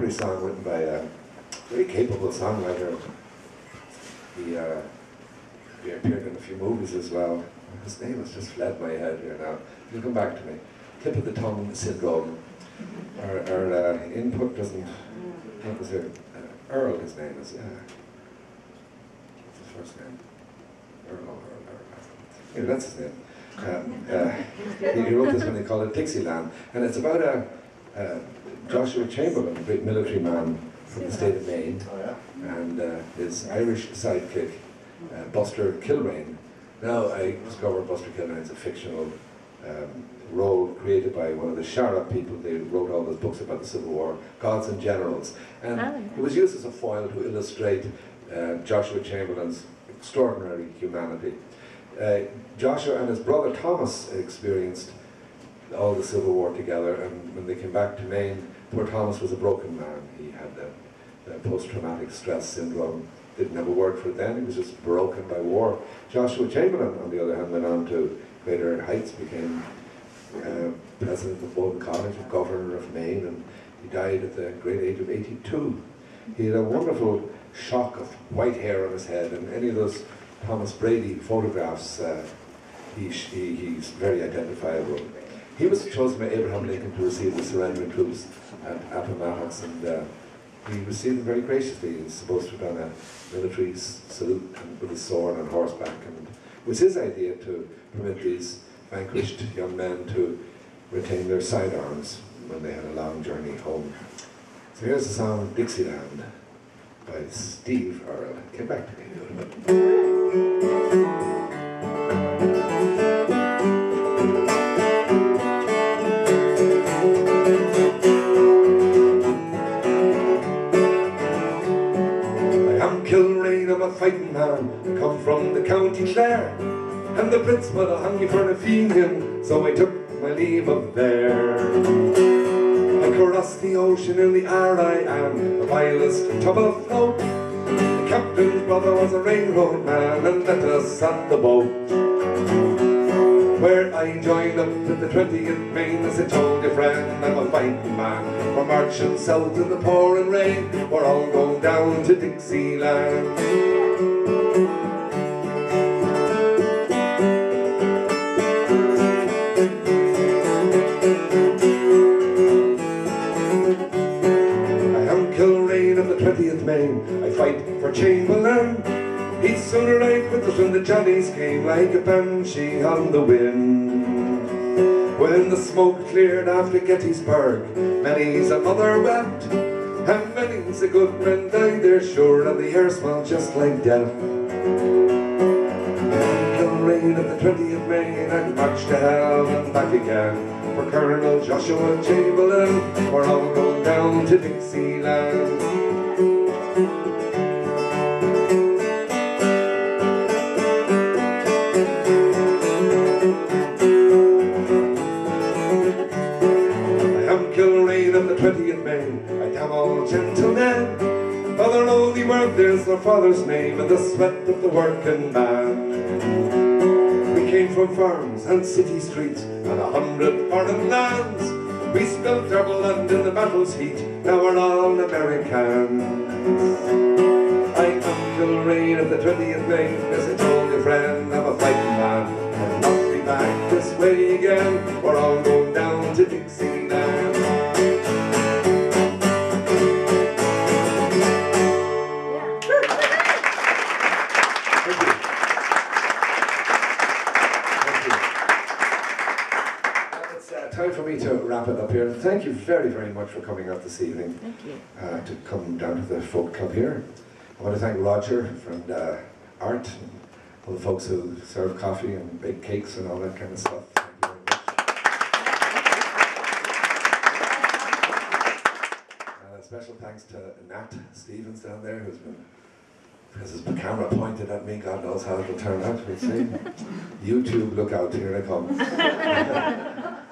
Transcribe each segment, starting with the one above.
contemporary song written by a very capable songwriter. He, uh, he appeared in a few movies as well. His name has just fled my head here now. He'll come back to me. Tip of the tongue syndrome. Our, our uh, input doesn't. What was it? Uh, Earle, his name is. Yeah. What's his first name? Earle, Earle, Earle. Yeah, that's his name. Um, uh, he, wrote this when they called it Dixieland, and it's about a, uh, Joshua Chamberlain, a great military man from the state of Maine, Oh, yeah? and uh, his Irish sidekick, uh, Buster Kilrain. Now I discovered Buster Kilrain is a fictional um, role created by one of the Shaara people. They wrote all those books about the Civil War, Gods and Generals, and Ah. it was used as a foil to illustrate uh, Joshua Chamberlain's extraordinary humanity. Uh, Joshua and his brother Thomas experienced all the Civil War together, and when they came back to Maine, poor Thomas was a broken man. He had the, the post-traumatic stress syndrome. Didn't have a word for it then. He was just broken by war. Joshua Chamberlain, on the other hand, went on to greater heights, became uh, president of Bowdoin College, a governor of Maine, and he died at the great age of 82. He had a wonderful shock of white hair on his head, and any of those Thomas Brady photographs, uh, he, he, he's very identifiable. He was chosen by Abraham Lincoln to receive the surrendering troops at Appomattox, and uh, he received them very graciously. He's supposed to have done a military salute with a sword on horseback, and it was his idea to permit these vanquished young men to retain their sidearms when they had a long journey home. So here's the song Dixieland by Steve Earle. Get back to me. A fighting man. Come from the county Clare. And the prince put a hungry for a him, so I took my leave of there. I crossed the ocean in the air I am, the vilest tub afloat. The captain's brother was a railroad man and met us at the boat. Where I joined up with the 20th Maine as I told your friend I'm a fighting man. We're marching south in the pouring rain, we're all going down to Dixieland. Came like a banshee on the wind. When the smoke cleared after Gettysburg, many's a mother wept, and many's a good man died there sure, and the air smelled just like death. Kilrain of the 20th Maine, I'd march to hell and back again. For Colonel Joshua Chamberlain, we're all going down to Dixieland. Father's name and the sweat of the working man. We came from farms and city streets and a hundred foreign lands. We spilled our blood in the battle's heat, now we're all Americans. I am Kilrain of the 20th Maine, as I told your friend, I'm a fighting man. I'll not be back this way again, we're all Thank you very, very much for coming out this evening Thank you. uh, to come down to the folk club here. I want to thank Roger from uh, Art, and all the folks who serve coffee and bake cakes and all that kind of stuff. Thank you. Uh, special thanks to Nat Stevens down there, who's been, because his camera pointed at me, God knows how it'll turn out, we'll see. YouTube, look out, here I come.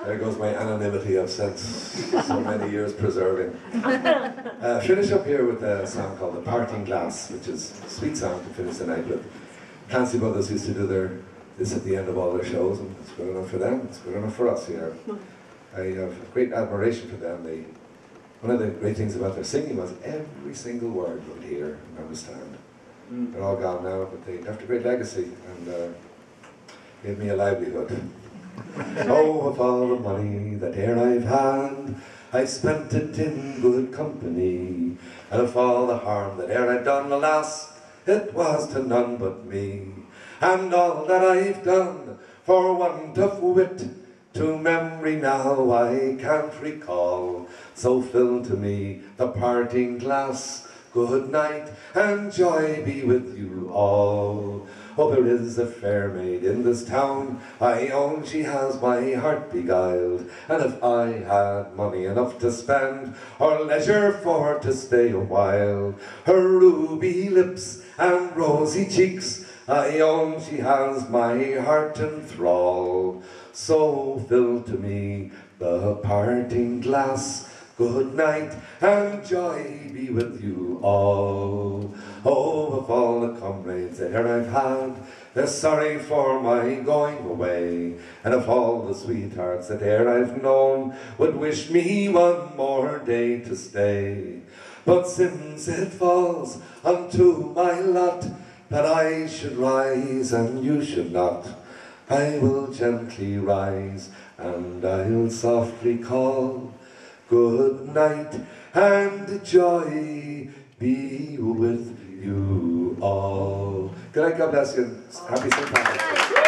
there goes my anonymity I've spent so many years preserving. Uh, finish up here with a song called The Parting Glass, which is a sweet song to finish the night with. Clancy Brothers used to do their this at the end of all their shows, and it's good enough for them, it's good enough for us here. I have great admiration for them. They one of the great things about their singing was every single word you could hear and understand. Mm. They're all gone now, but they left a great legacy and uh, gave me a livelihood. Oh, of all the money that e'er I've had, I spent it in good company, and of all the harm that e'er I've done, alas, it was to none but me. And all that I've done for want of wit, to memory now I can't recall. So fill to me the parting glass, good night, and joy be with you all. Oh, there is a fair maid in this town, I own she has my heart beguiled, and if I had money enough to spend, or leisure for to stay a while, her ruby lips and rosy cheeks, I own she has my heart in thrall. So fill to me the parting glass, Good night and joy be with you all. Oh, of all the comrades that e'er I've had, they're sorry for my going away. And of all the sweethearts that e'er I've known, would wish me one more day to stay. But since it falls unto my lot that I should rise and you should not, I will gently rise and I'll softly call good night and joy be with you all. Good night, God bless you. Happy St. Patrick's Day.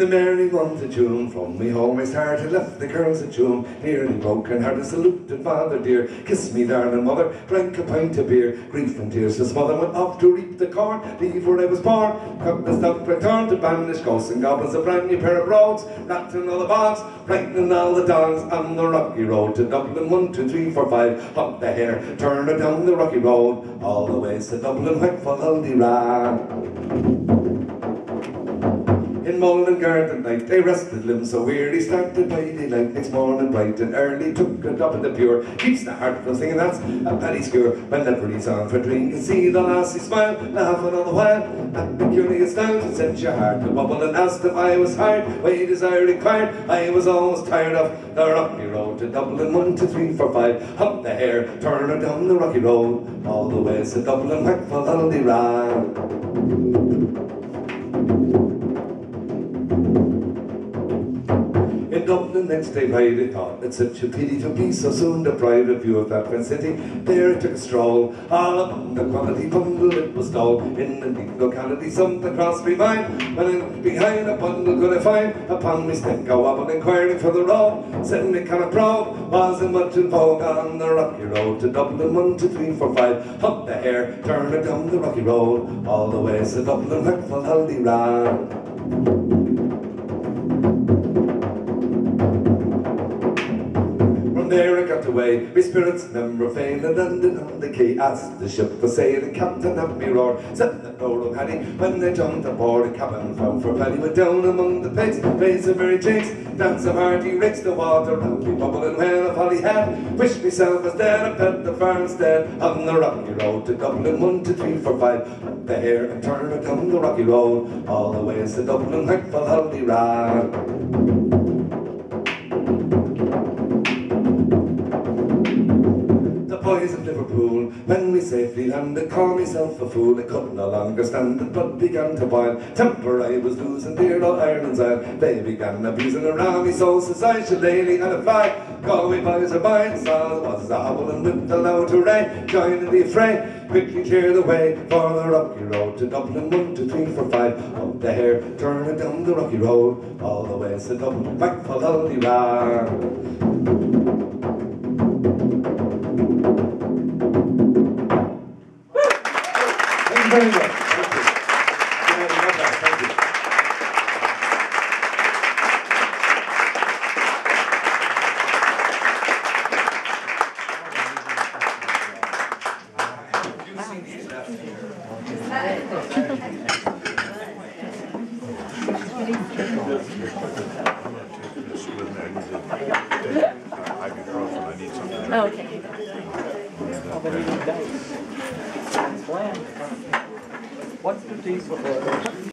the merry month of June, from me home I started, left the girls at June, nearly broken hearted, saluted father dear, kiss me darling mother, drank a pint of beer, grief and tears, his mother went off to reap the corn, leave where I was born, cut the stuff, returned to banish ghosts and goblins, a brand new pair of brogues, wrapped in all the bogs, frightening all the dogs on the rocky road to Dublin, one, two, three, four, five, up the hair, turn it down the rocky road, all the way to Dublin, whack for Aldi Mullen Garden night, they rested limbs so weary, started by daylight next morning bright and early, took a drop of the pure, keeps the heart from singing, that's a paddy skewer, when everybody's on for drink, and see the lassie smile, laughing all the while, at the curious dance, and set your heart to bubble, and asked if I was hard, as I required, I was almost tired of the rocky road to Dublin, one, two, three, four, five, up the hair, turn her down the rocky road, all the way to Dublin, for the next day by the thought it's such a pity to be so soon deprived of view of that grand city. There I took a stroll, all among the quality bundle it was dull. In the deep locality something crossed me mind, when behind a bundle could I find, upon me step go up and inquiring for the road, said me kind of proud, wasn't much in vogue on the rocky road to Dublin, one, two, three, four, five, up the hair, turn it down the rocky road, all the way to Dublin, Heckful, Haldie, there I got away, my spirits never fail, and landed on the quay as the ship was sailing. Captain had me roar, said the old Paddy, when they jumped aboard, the cabin found for Paddy went down among the pigs, plays the very jigs, dance of hearty rigs, the water round me bubbling when a folly had. Wish myself was dead, I bet the farm instead, on the rocky road to Dublin, one, two, three, four, five, up the hair and turn it down the rocky road, all the way to Dublin, heck for Haldie Rag. When we safely landed, called myself a fool. I could no longer stand it, blood began to boil. Temper I was losing, dear old Ireland's Isle. They began abusing around me, so says I and a fight. Call me boys are buying saws, was a hobble and with the loud hooray. Join in the affray, quickly clear the way for the rocky road to Dublin. One, two, three, four, five. Up the hair, turn it down the rocky road, all the way to Dublin. Back for Lully you very much. Thank you. Good night, God bless. Thank you. Ibuprofen, I Okay. What's the diesel for?